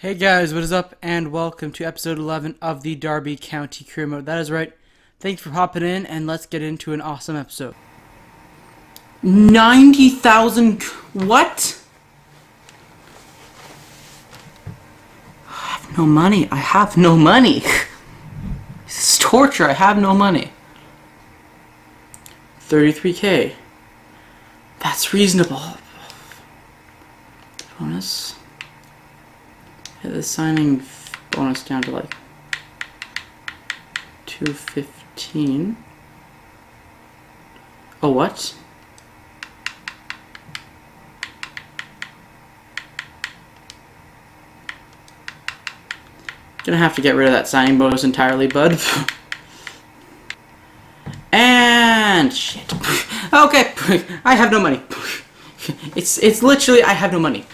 Hey guys, what is up, and welcome to episode 11 of the Derby County Career Mode. That is right. Thanks for hopping in, and let's get into an awesome episode. 90,000. What? I have no money. I have no money. this is torture. I have no money. 33k. That's reasonable. Bonus. Hit the signing bonus down to like 215. Oh, what? Gonna have to get rid of that signing bonus entirely, bud. and shit. okay, I have no money. It's it's literally I have no money.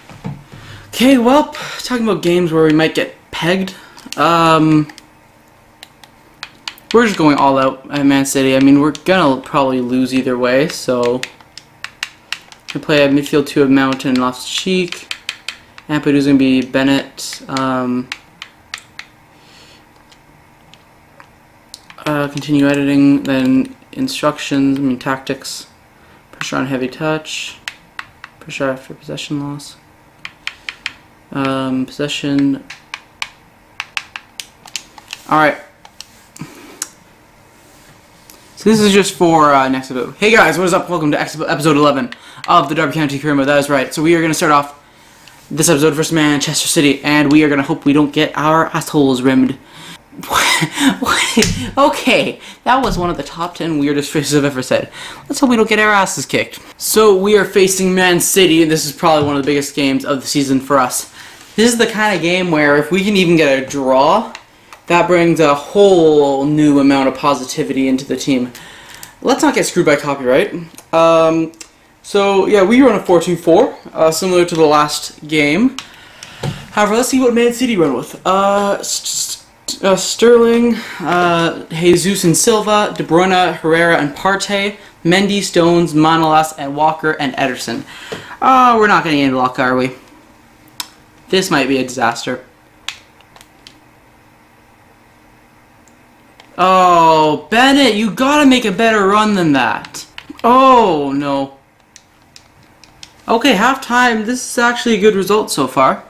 Okay, well, talking about games where we might get pegged. Um, we're just going all out at Man City. I mean, we're gonna probably lose either way, so we play a midfield two of Mountain Loftus Cheek. Ampadu's gonna be Bennett. Um, uh, continue editing, then instructions. I mean tactics. Pressure on heavy touch. Pressure after possession loss. Um, possession. Alright. So this is just for uh, next episode. Hey guys, what is up? Welcome to episode 11 of the Derby County Career. That is right. So we are going to start off this episode versus Manchester City, and we are going to hope we don't get our assholes rimmed. okay, that was one of the top 10 weirdest phrases I've ever said. Let's hope we don't get our asses kicked. So we are facing Man City, and this is probably one of the biggest games of the season for us. This is the kind of game where if we can even get a draw, that brings a whole new amount of positivity into the team. Let's not get screwed by copyright. Um, so, yeah, we run a 4-2-4, uh, similar to the last game. However, let's see what Man City run with. Uh, st uh, Sterling, uh, Jesus and Silva, De Bruyne, Herrera, and Partey, Mendy, Stones, Manolas, and Walker, and Ederson. Oh, we're not going getting any luck, are we? This might be a disaster. Oh, Bennett, you gotta make a better run than that. Oh, no. Okay, halftime. This is actually a good result so far.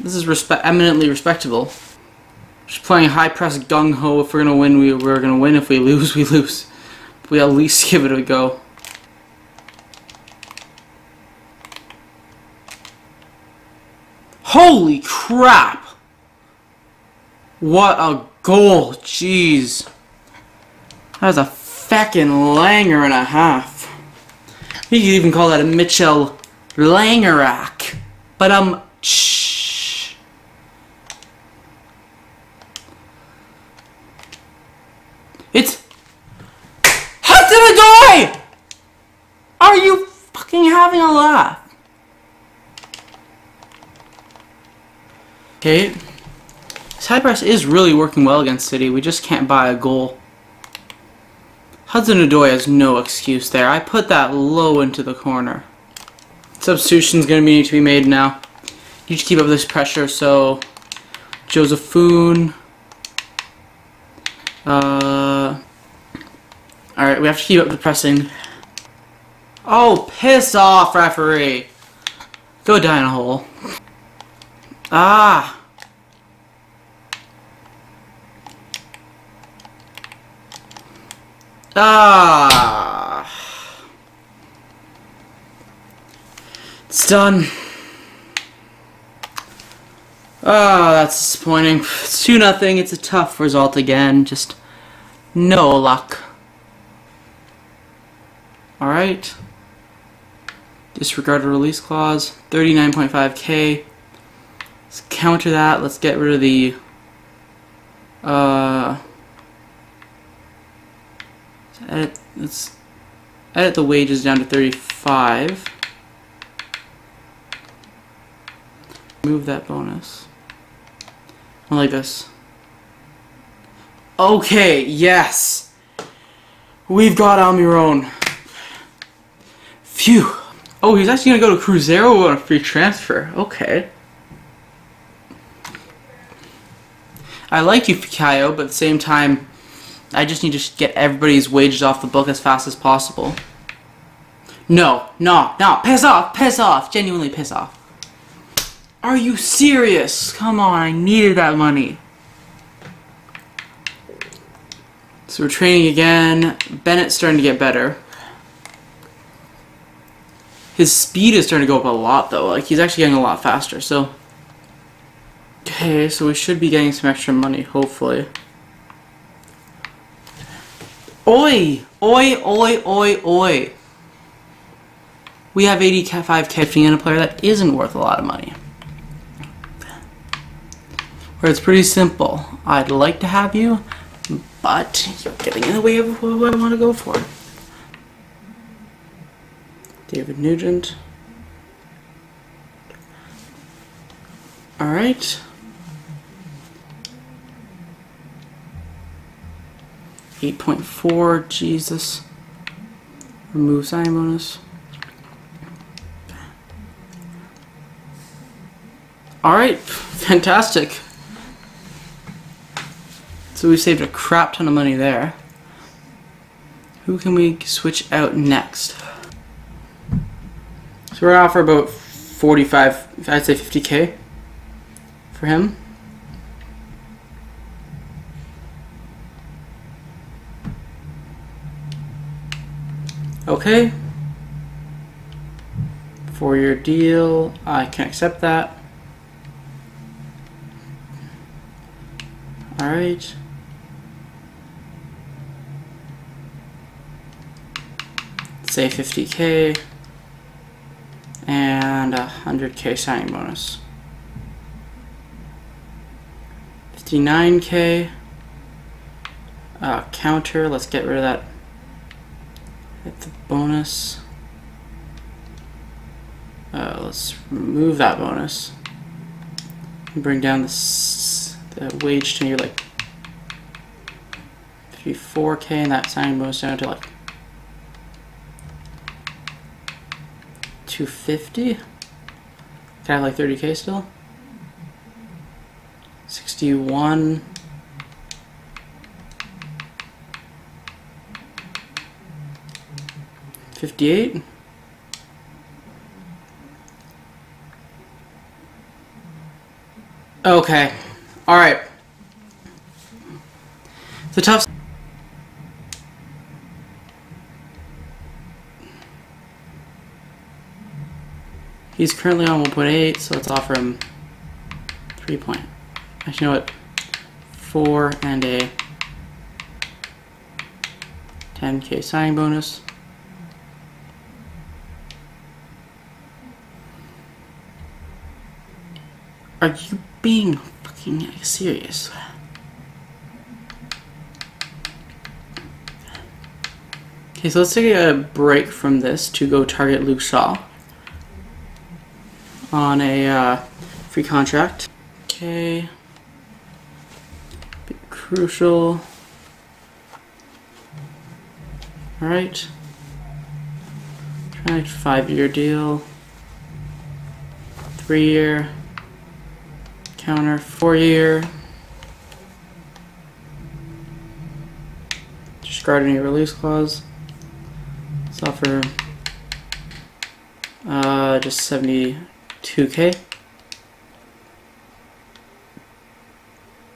This is respe eminently respectable. Just playing high press gung ho. If we're gonna win, we, we're gonna win. If we lose, we lose. We at least give it a go. Holy crap! What a goal, jeez. That was a feckin' langer and a half. You could even call that a Mitchell Langerak. But um, shh. It's Hudson Odoi! Are you fucking having a laugh? Okay. Side press is really working well against City. We just can't buy a goal. Hudson Odoi has no excuse there. I put that low into the corner. Substitution's going to need to be made now. You just keep up this pressure, so... Josephoon. Uh... Alright, we have to keep up the pressing. Oh, piss off, referee! Go die in a hole. Ah! Ah! It's done. Oh, that's disappointing. It's 2 nothing. It's a tough result again. Just no luck. Alright. Disregard a release clause. 39.5k. Counter that. Let's get rid of the uh edit let's edit the wages down to 35. Move that bonus. Like this. Okay, yes. We've got Almiron. Phew. Oh, he's actually gonna go to Cruzeiro on a free transfer. Okay. I like you, Fikayo, but at the same time, I just need to get everybody's wages off the book as fast as possible. No, no, no, piss off, piss off, genuinely piss off. Are you serious? Come on, I needed that money. So we're training again. Bennett's starting to get better. His speed is starting to go up a lot though. Like he's actually getting a lot faster. So Okay, so we should be getting some extra money, hopefully. Oi! Oi, oi, oi, oi. We have 85 catching in a player that isn't worth a lot of money. Where it's pretty simple. I'd like to have you, but you're getting in the way of what I want to go for. David Nugent. Alright. 8.4, Jesus. Remove sign bonus. Alright, fantastic. So we saved a crap ton of money there. Who can we switch out next? So we're off for about 45, I'd say 50k for him. Okay. For your deal, I can accept that. Alright. Say 50k and a 100k signing bonus. 59k uh, counter, let's get rid of that Hit the bonus. Uh, let's remove that bonus. And bring down the, the wage to near like 54k and that signing bonus down to like 250. Can I have like 30k still? 61. 58. Okay. Alright. The tough... He's currently on 1.8, so let's offer him 3 point. Actually, you know what? 4 and a 10k signing bonus. Are you being fucking serious? Okay, so let's take a break from this to go target Luke Shaw on a uh, free contract. Okay. Be crucial. Alright. Try five year deal. Three year counter four year. Discard any release clause. Let's offer uh, just 72k.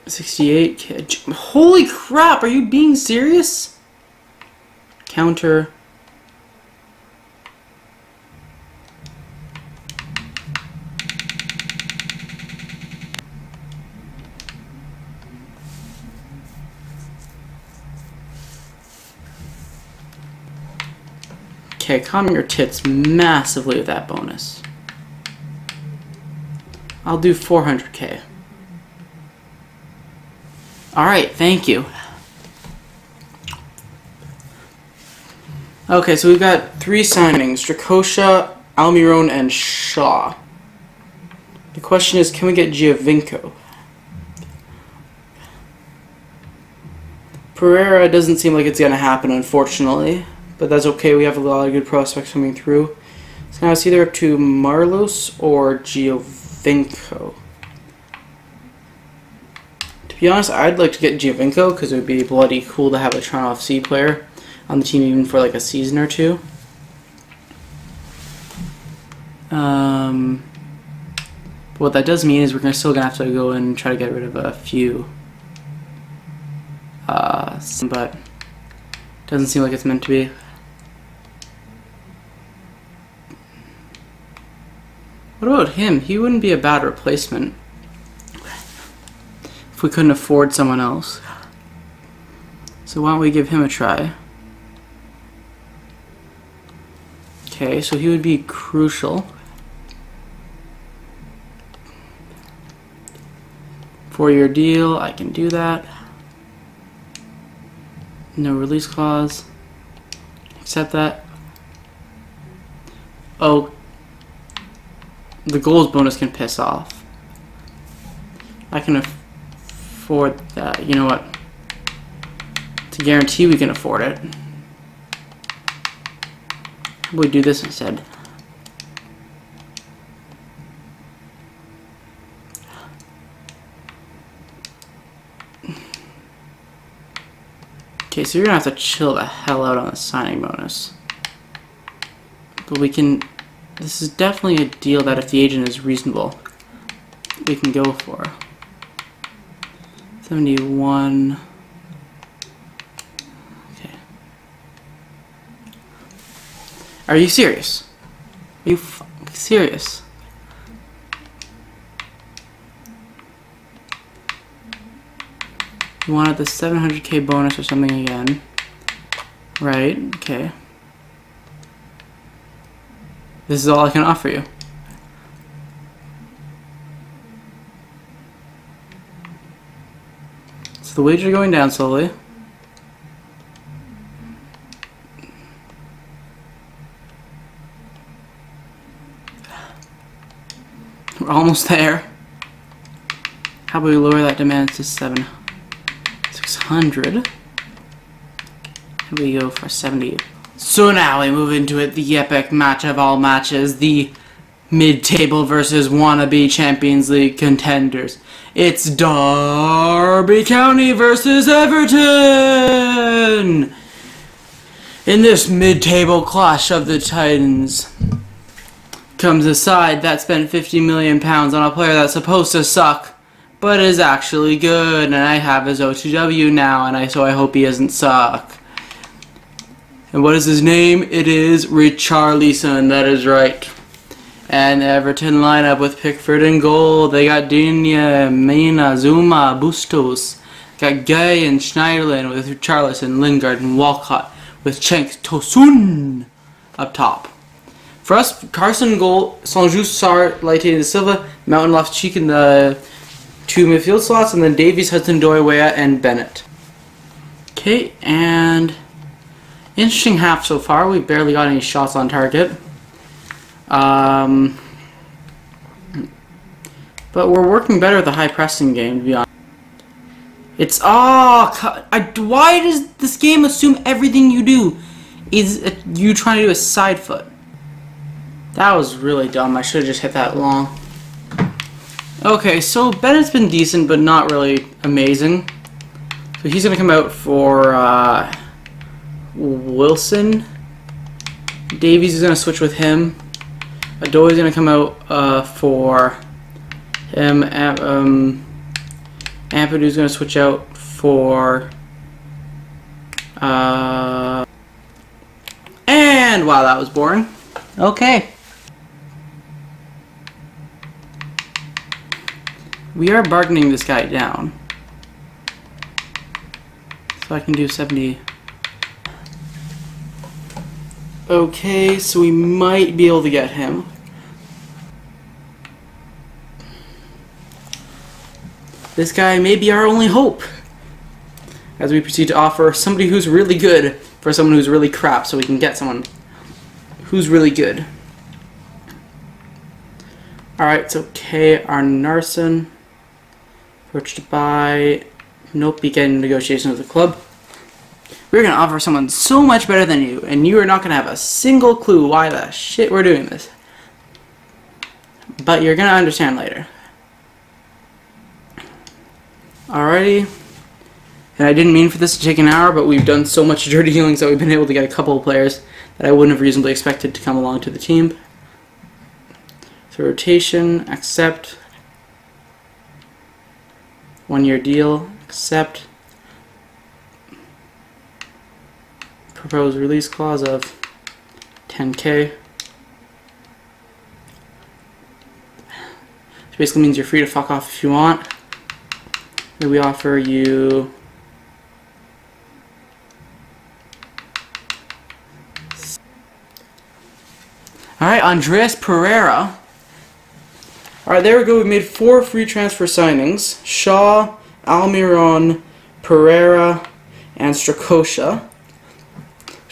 68k. Holy crap, are you being serious? Counter Okay, calm your tits massively with that bonus. I'll do 400k. Alright, thank you. Okay, so we've got three signings. Strakosha, Almiron, and Shaw. The question is, can we get Giovinco? Pereira doesn't seem like it's going to happen, unfortunately but that's okay. We have a lot of good prospects coming through. So now it's either up to Marlos or Giovinco. To be honest, I'd like to get Giovinco because it would be bloody cool to have a Toronto FC player on the team even for like a season or two. Um, what that does mean is we're gonna still gonna have to go and try to get rid of a few. Uh, but doesn't seem like it's meant to be. What about him? He wouldn't be a bad replacement if we couldn't afford someone else. So why don't we give him a try? Okay, so he would be crucial. Four-year deal, I can do that. No release clause. Accept that. Oh, the goals bonus can piss off. I can afford that. You know what? To guarantee we can afford it. We do this instead. Okay, so you're gonna have to chill the hell out on the signing bonus. But we can this is definitely a deal that if the agent is reasonable, we can go for. 71. Okay. Are you serious? Are you serious? You wanted the 700k bonus or something again. Right, okay. This is all I can offer you. So the wages are going down slowly. We're almost there. How about we lower that demand to seven, 600? And we go for 70. So now we move into it, the epic match of all matches, the mid-table versus wannabe Champions League contenders. It's Derby County versus Everton! In this mid-table clash of the Titans comes a side that spent 50 million pounds on a player that's supposed to suck, but is actually good, and I have his O2W now, and I so I hope he doesn't suck. And what is his name? It is Richarlison. That is right. And Everton lineup with Pickford in goal. They got Digne, Mina, Zouma, Bustos. Got Gueye and Schneiderlin with Richarlison, Lingard, and Walcott with Cenk Tosun up top. For us, Carson goal, Sanjus Sar, Leite de Silva, Mountain left cheek in the two midfield slots, and then Davies, Hudson, Doywea, and Bennett. Okay, and Interesting half so far. We barely got any shots on target. Um, but we're working better at the high pressing game, to be honest. It's oh, I, why does this game assume everything you do is you trying to do a side foot? That was really dumb. I should have just hit that long. Okay, so Bennett's been decent, but not really amazing. So he's gonna come out for. Uh, Wilson. Davies is going to switch with him. Odoi is going to come out uh, for him. Um, Ampadu is going to switch out for... Uh, and, wow, that was boring. Okay. We are bargaining this guy down. So I can do 70... Okay, so we might be able to get him. This guy may be our only hope. As we proceed to offer somebody who's really good for someone who's really crap so we can get someone who's really good. Alright, so K. Arnarsson. Approached by... Nope, beginning negotiations with the club. We're going to offer someone so much better than you, and you are not going to have a single clue why the shit we're doing this. But you're going to understand later. Alrighty. And I didn't mean for this to take an hour, but we've done so much dirty healings that we've been able to get a couple of players that I wouldn't have reasonably expected to come along to the team. So rotation, accept. One year deal, accept. Proposed release clause of 10k. Which basically means you're free to fuck off if you want. we offer you Alright, Andreas Pereira. Alright, there we go. We made four free transfer signings. Shaw, Almiron, Pereira, and Strakosha.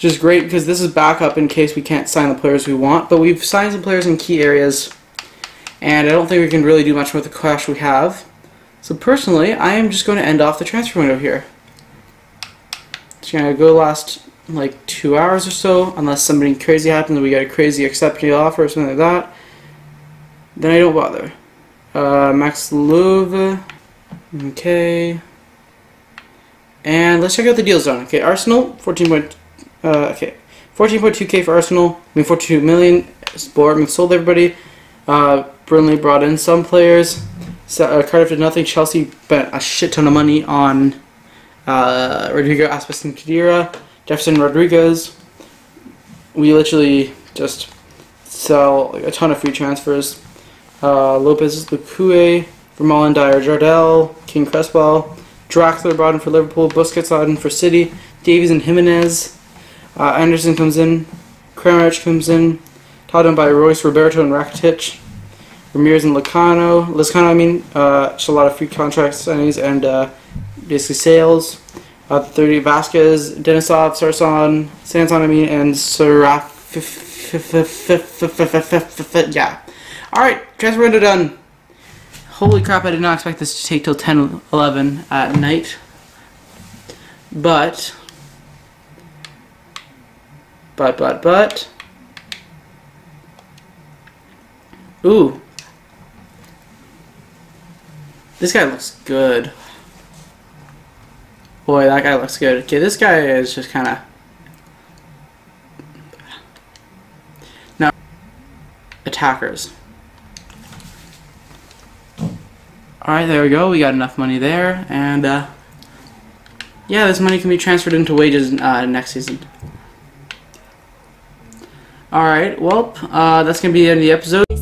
Which is great because this is backup in case we can't sign the players we want. But we've signed some players in key areas. And I don't think we can really do much with the cash we have. So personally, I am just going to end off the transfer window here. It's going to go last like two hours or so, unless something crazy happens we get a crazy accepting offer or something like that. Then I don't bother. Uh, Max Love. Okay. And let's check out the deal zone. Okay, Arsenal, 14 point, uh, okay, 14.2k for Arsenal. I mean, 42 million. Sporting sold everybody. Uh, Burnley brought in some players. So, uh, Cardiff did nothing. Chelsea spent a shit ton of money on uh, Rodrigo Aspas and Khedira. Jefferson Rodriguez, we literally just sell a ton of free transfers. Uh, Lopez Lukue, Vermaelen Dyer Jardel, King Cresswell, Draxler brought in for Liverpool, Busquets brought in for City, Davies and Jimenez, uh, Anderson comes in, Kramaric comes in, taught in by Royce, Roberto, and Rakitic, Ramirez and Lacano, Lacano I mean, uh, just a lot of free contract signings and uh, basically sales. Uh, 30 Vasquez, Denisov, Sarson, Sanson, I mean, and Seraf. Yeah. Alright, transfer window done. Holy crap, I did not expect this to take till 10 11 at night. But. But, but, but. Ooh. This guy looks good. Boy, that guy looks good. Okay, this guy is just kind of... Now, attackers. Alright, there we go. We got enough money there. And, uh, yeah, this money can be transferred into wages uh, next season. Alright, well, uh, that's going to be the end of the episode.